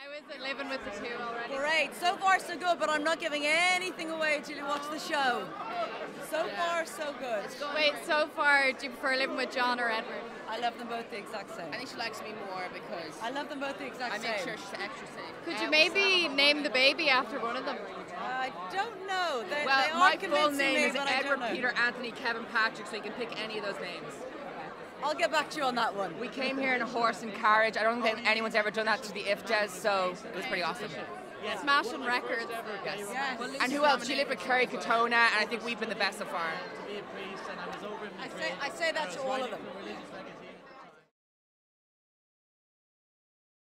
How is it living with the two already? Great. So far, so good, but I'm not giving anything away until you watch the show. So far, so good. Wait, so far, do you prefer living with John or Edward? I love them both the exact same. I think she likes me more because I love them both the exact I same. make sure she's extra safe. Could I you always- maybe name the baby after one of them? I don't know. They, Well, they my full name me, is Edward. Peter Anthony Kevin Patrick, so you can pick any of those names. I'll get back to you on that one. We came here in a horse and carriage. I don't think anyone's ever done that to the IFTAs, so it was pretty awesome. Smashing records. Yes. Yes. And who else? She lived with Kerry Katona, and I think we've been the best so far.